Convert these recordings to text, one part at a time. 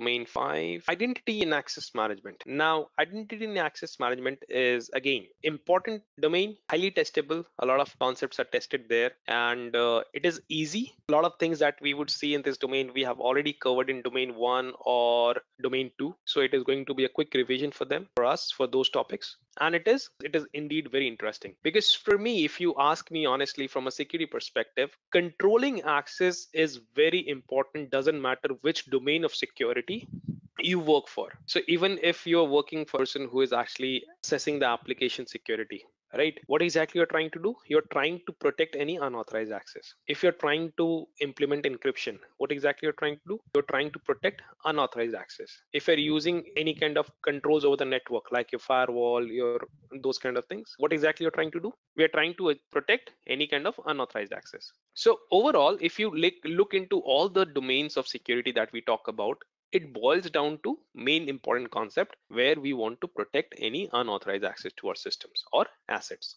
domain 5 identity and access management. Now identity and access management is again important domain highly testable. A lot of concepts are tested there and uh, it is easy. A lot of things that we would see in this domain we have already covered in domain 1 or domain 2 so it is going to be a quick revision for them for us for those topics and it is it is indeed very interesting. Because for me if you ask me honestly from a security perspective controlling access is very important doesn't matter which domain of security you work for. So even if you're working for a person who is actually assessing the application security right? What exactly you're trying to do? You're trying to protect any unauthorized access. If you're trying to implement encryption what exactly you're trying to do? You're trying to protect unauthorized access. If you're using any kind of controls over the network like your firewall your those kind of things what exactly you're trying to do? We are trying to uh, protect any kind of unauthorized access. So overall if you look into all the domains of security that we talk about it boils down to main important concept where we want to protect any unauthorized access to our systems or assets.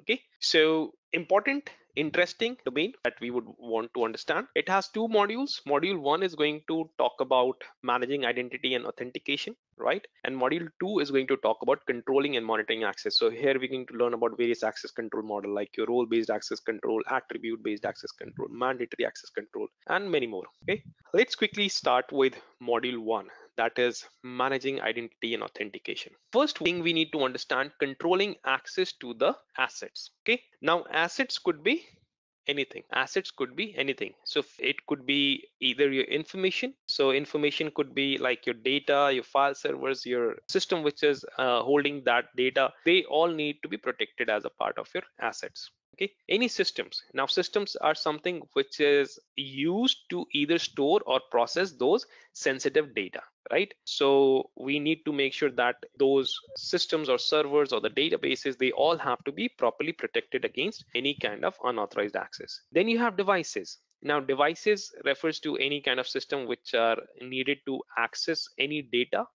Okay? So important interesting domain that we would want to understand. It has two modules. Module one is going to talk about managing identity and authentication right? And module two is going to talk about controlling and monitoring access. So here we're going to learn about various access control model like your role based access control attribute based access control mandatory access control and many more okay? Let's quickly start with module one that is managing identity and authentication. First thing we need to understand controlling access to the assets. Okay, now assets could be anything. Assets could be anything. So it could be either your information. So information could be like your data your file servers your system which is uh, holding that data. They all need to be protected as a part of your assets okay? Any systems. Now systems are something which is used to either store or process those sensitive data right? So we need to make sure that those systems or servers or the databases they all have to be properly protected against any kind of unauthorized access. Then you have devices. Now devices refers to any kind of system which are needed to access any data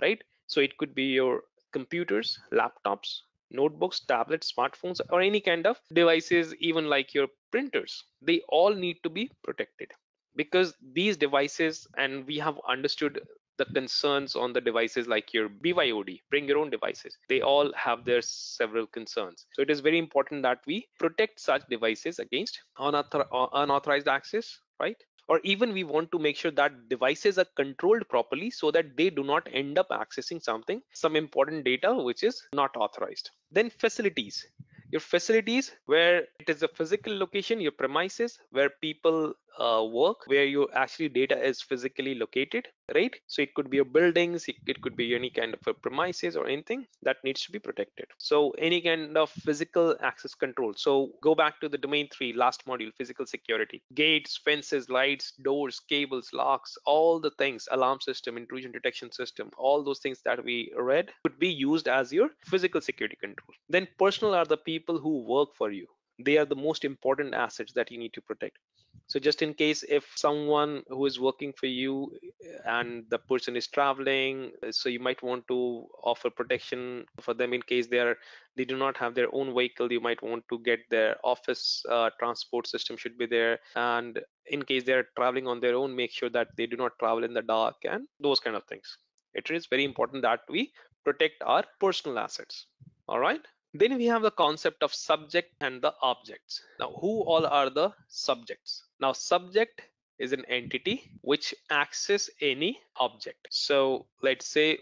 right? So it could be your computers laptops notebooks, tablets, smartphones, or any kind of devices, even like your printers, they all need to be protected because these devices, and we have understood the concerns on the devices like your BYOD, bring your own devices. They all have their several concerns. So it is very important that we protect such devices against unauthor uh, unauthorized access, right? or even we want to make sure that devices are controlled properly so that they do not end up accessing something some important data which is not authorized then facilities your facilities where it is a physical location your premises where people uh, work where your actually data is physically located right? So it could be a buildings it, it could be any kind of a premises or anything that needs to be protected. So any kind of physical access control. So go back to the domain 3 last module physical security. Gates fences lights doors cables locks all the things alarm system intrusion detection system all those things that we read could be used as your physical security control. Then personal are the people who work for you they are the most important assets that you need to protect. So just in case if someone who is working for you and the person is traveling so you might want to offer protection for them in case they are they do not have their own vehicle you might want to get their office uh, transport system should be there. And in case they're traveling on their own make sure that they do not travel in the dark and those kind of things. It is very important that we protect our personal assets. All right then we have the concept of subject and the objects. Now, who all are the subjects? Now, subject is an entity which access any object. So let's say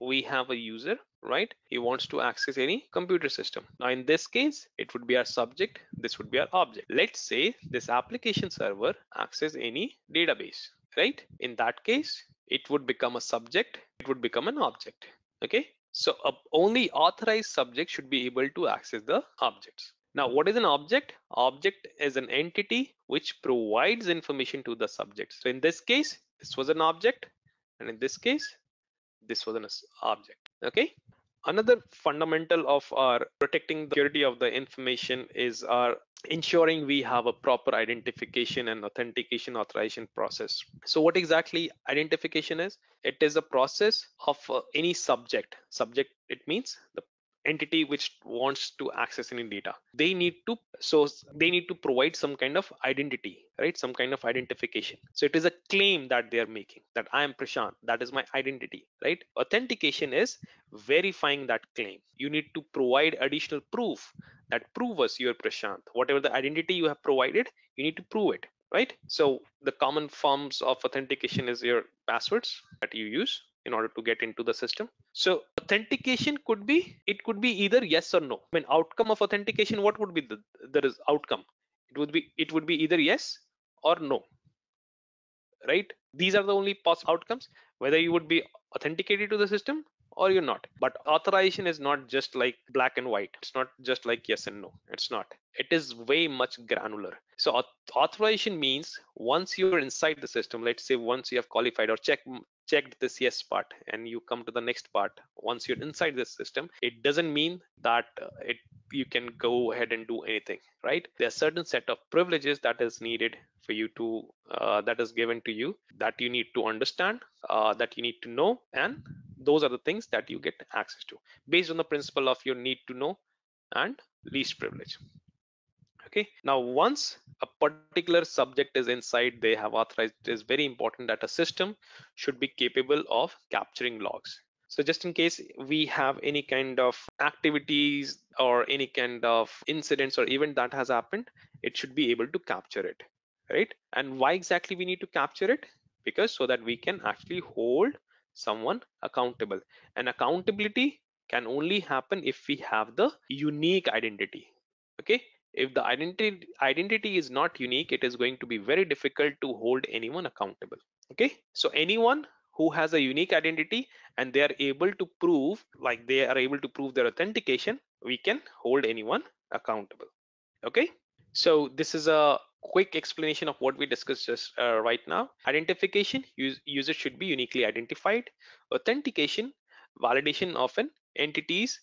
we have a user, right? He wants to access any computer system. Now, in this case, it would be our subject. This would be our object. Let's say this application server access any database, right? In that case, it would become a subject. It would become an object. Okay. So uh, only authorized subject should be able to access the objects. Now, what is an object? Object is an entity which provides information to the subject. So in this case, this was an object, and in this case, this was an object. Okay. Another fundamental of our protecting the security of the information is our ensuring we have a proper identification and authentication authorization process. So what exactly identification is? It is a process of uh, any subject. Subject, it means the entity which wants to access any data. They need to so they need to provide some kind of identity right? Some kind of identification. So it is a claim that they are making that i am prashant that is my identity right? Authentication is verifying that claim. You need to provide additional proof that prove us you're prashant. Whatever the identity you have provided you need to prove it right? So the common forms of authentication is your passwords that you use in order to get into the system. So authentication could be it could be either yes or no. I mean outcome of authentication what would be the there is outcome? It would be it would be either yes or no right? These are the only possible outcomes whether you would be authenticated to the system or you're not. But authorization is not just like black and white. It's not just like yes and no. It's not. It is way much granular. So authorization means once you're inside the system let's say once you have qualified or check checked this yes part and you come to the next part. Once you're inside this system it doesn't mean that uh, it you can go ahead and do anything right? There's a certain set of privileges that is needed for you to uh, that is given to you that you need to understand uh, that you need to know and those are the things that you get access to based on the principle of your need to know and least privilege okay. Now once a particular subject is inside they have authorized it is very important that a system should be capable of capturing logs. So just in case we have any kind of activities or any kind of incidents or event that has happened it should be able to capture it right? And why exactly we need to capture it? Because so that we can actually hold someone accountable. And accountability can only happen if we have the unique identity okay if the identity identity is not unique it is going to be very difficult to hold anyone accountable okay? So anyone who has a unique identity and they are able to prove like they are able to prove their authentication we can hold anyone accountable okay? So this is a quick explanation of what we discussed just uh, right now. Identification use, user should be uniquely identified. Authentication validation of an entity's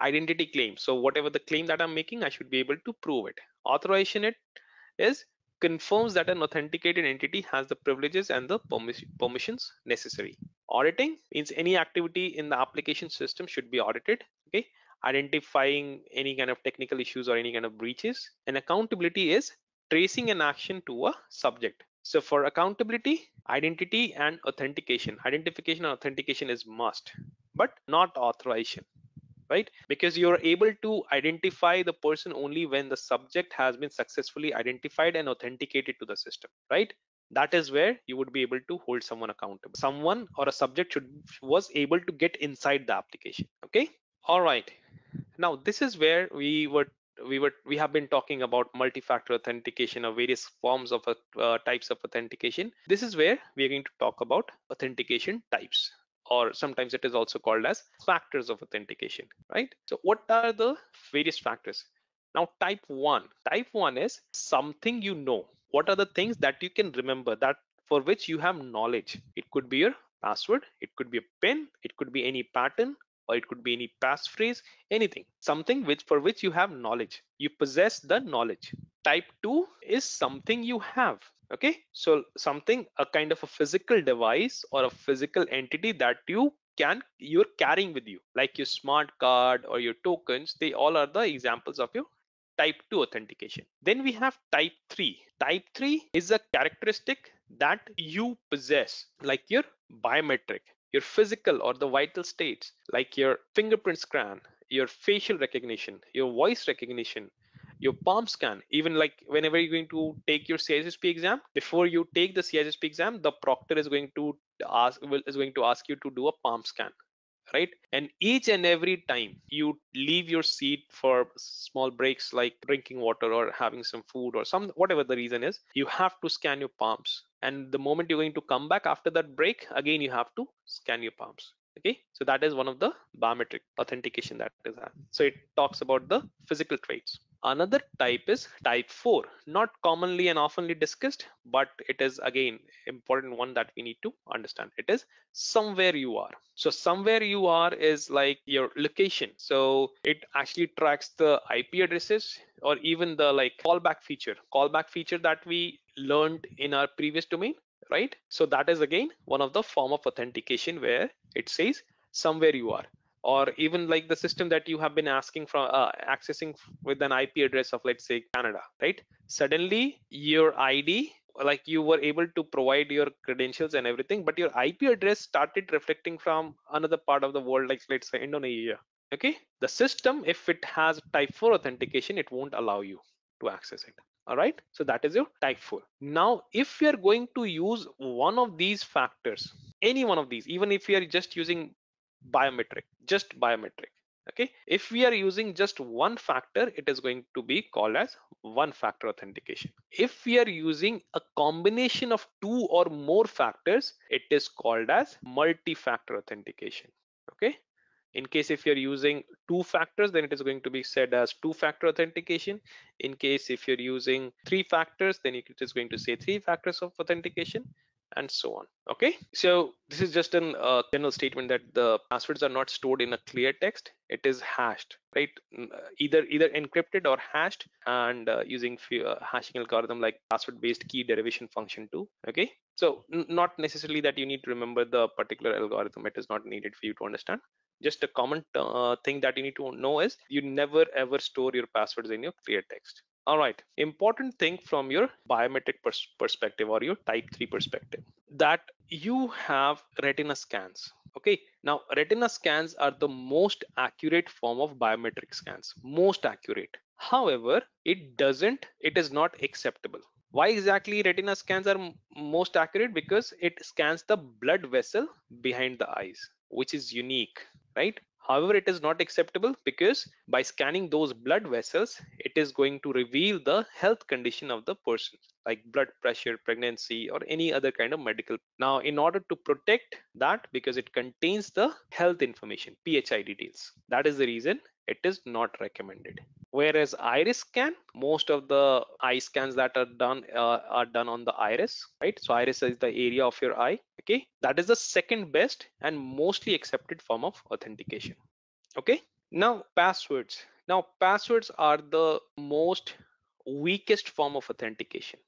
identity claim. So whatever the claim that i'm making i should be able to prove it. Authorization it is confirms that an authenticated entity has the privileges and the permissions necessary. Auditing means any activity in the application system should be audited okay? Identifying any kind of technical issues or any kind of breaches. And accountability is tracing an action to a subject. So for accountability identity and authentication. Identification and authentication is must but not authorization right? Because you're able to identify the person only when the subject has been successfully identified and authenticated to the system right? That is where you would be able to hold someone accountable. Someone or a subject should was able to get inside the application okay? All right. Now this is where we were we were we have been talking about multi-factor authentication or various forms of uh, types of authentication. This is where we are going to talk about authentication types or sometimes it is also called as factors of authentication right? So what are the various factors? Now type 1 type 1 is something you know. What are the things that you can remember that for which you have knowledge? It could be your password it could be a pin it could be any pattern or it could be any passphrase anything something which for which you have knowledge. You possess the knowledge. Type 2 is something you have okay? So something a kind of a physical device or a physical entity that you can you're carrying with you like your smart card or your tokens they all are the examples of your type 2 authentication. Then we have type 3 type 3 is a characteristic that you possess like your biometric your physical or the vital states like your fingerprint scan your facial recognition your voice recognition your palm scan. Even like whenever you're going to take your CISSP exam before you take the CISSP exam the proctor is going to ask is going to ask you to do a palm scan right? And each and every time you leave your seat for small breaks like drinking water or having some food or some whatever the reason is you have to scan your palms. And the moment you're going to come back after that break again you have to scan your palms okay? So that is one of the biometric authentication that is that so it talks about the physical traits another type is type 4 not commonly and oftenly discussed but it is again important one that we need to understand. It is somewhere you are. So somewhere you are is like your location. So it actually tracks the ip addresses or even the like callback feature. Callback feature that we learned in our previous domain right? So that is again one of the form of authentication where it says somewhere you are or even like the system that you have been asking from uh, accessing with an ip address of let's say canada right? Suddenly your id like you were able to provide your credentials and everything but your ip address started reflecting from another part of the world like let's say indonesia okay? The system if it has type 4 authentication it won't allow you to access it all right? So that is your type 4 now if you're going to use one of these factors any one of these even if you're just using biometric just biometric okay? If we are using just one factor it is going to be called as one factor authentication. If we are using a combination of two or more factors it is called as multi-factor authentication okay? In case if you're using two factors then it is going to be said as two factor authentication. In case if you're using three factors then it is going to say three factors of authentication and so on. Okay? So this is just a uh, general statement that the passwords are not stored in a clear text. It is hashed right? Uh, either either encrypted or hashed and uh, using uh, hashing algorithm like password based key derivation function 2. Okay? So not necessarily that you need to remember the particular algorithm. It is not needed for you to understand. Just a common uh, thing that you need to know is you never ever store your passwords in your clear text all right. Important thing from your biometric pers perspective or your type 3 perspective that you have retina scans. Okay? Now retina scans are the most accurate form of biometric scans most accurate. However it doesn't it is not acceptable. Why exactly retina scans are most accurate? Because it scans the blood vessel behind the eyes which is unique right However, it is not acceptable because by scanning those blood vessels, it is going to reveal the health condition of the person, like blood pressure, pregnancy, or any other kind of medical. Now, in order to protect that, because it contains the health information, PHI details, that is the reason it is not recommended. Whereas iris scan most of the eye scans that are done uh, are done on the iris right? So iris is the area of your eye okay that is the second best and mostly accepted form of authentication. Okay now passwords. Now passwords are the most weakest form of authentication.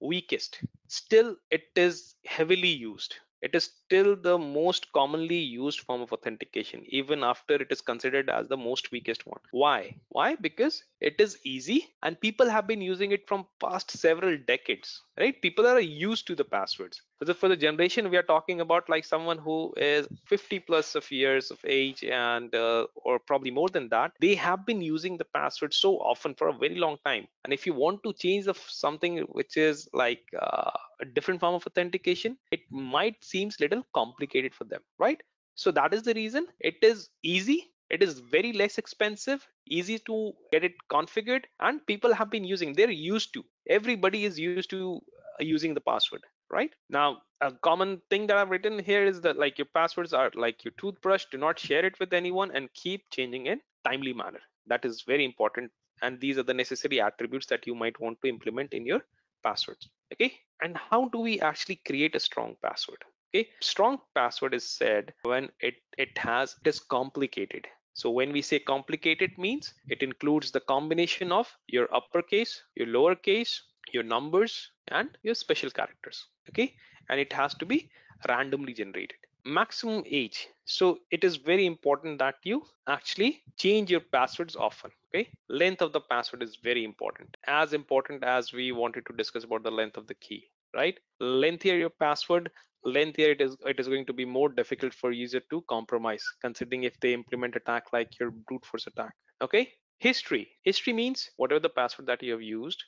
Weakest. Still it is heavily used. It is still the most commonly used form of authentication even after it is considered as the most weakest one. Why? Why? Because it is easy and people have been using it from past several decades right? People are used to the passwords. For the, for the generation we are talking about like someone who is 50 plus of years of age and uh, or probably more than that they have been using the password so often for a very long time. And if you want to change of something which is like uh, a different form of authentication it might seems little complicated for them right? So that is the reason. It is easy. It is very less expensive easy to get it configured and people have been using they're used to. Everybody is used to uh, using the password right? Now a common thing that i've written here is that like your passwords are like your toothbrush do not share it with anyone and keep changing in timely manner. That is very important and these are the necessary attributes that you might want to implement in your passwords okay? And how do we actually create a strong password okay strong password is said when it it has it is complicated. So when we say complicated means it includes the combination of your uppercase your lowercase your numbers and your special characters okay? And it has to be randomly generated. Maximum age. So it is very important that you actually change your passwords often okay? Length of the password is very important. As important as we wanted to discuss about the length of the key right? Lengthier your password lengthier it is it is going to be more difficult for user to compromise considering if they implement attack like your brute force attack okay? History. History means whatever the password that you have used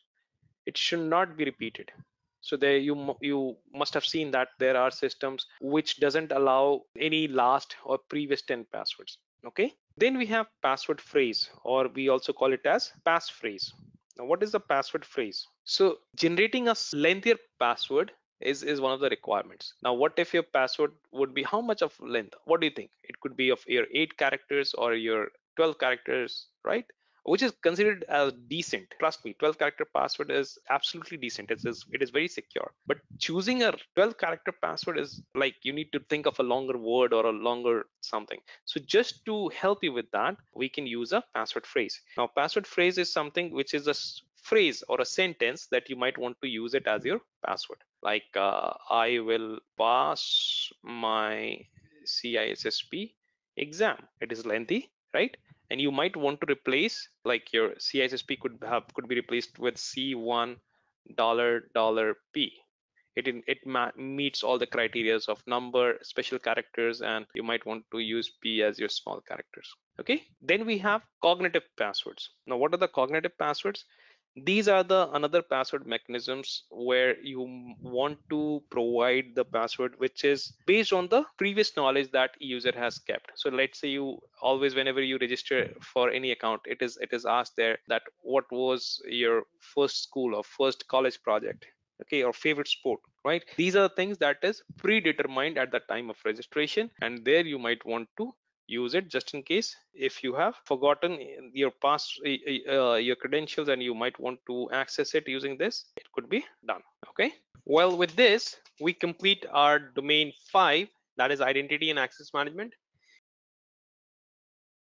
it should not be repeated. So there you you must have seen that there are systems which doesn't allow any last or previous 10 passwords okay? Then we have password phrase or we also call it as passphrase now what is the password phrase? So generating a lengthier password is is one of the requirements. Now what if your password would be how much of length? What do you think? It could be of your 8 characters or your 12 characters right which is considered as decent. Trust me 12 character password is absolutely decent. It is it is very secure. But choosing a 12 character password is like you need to think of a longer word or a longer something. So just to help you with that we can use a password phrase. Now password phrase is something which is a phrase or a sentence that you might want to use it as your password. Like uh, i will pass my cissp exam. It is lengthy right and you might want to replace like your CISSP could have could be replaced with C1 dollar dollar P. It in, it meets all the criterias of number special characters and you might want to use p as your small characters. Okay? Then we have cognitive passwords. Now what are the cognitive passwords these are the another password mechanisms where you want to provide the password which is based on the previous knowledge that user has kept. So let's say you always whenever you register for any account it is it is asked there that what was your first school or first college project okay or favorite sport right? These are things that is predetermined at the time of registration and there you might want to use it just in case if you have forgotten eh, your past eh, eh, uh, your credentials and you might want to access it using this it could be done okay? Well with this we complete our domain five that is identity and access management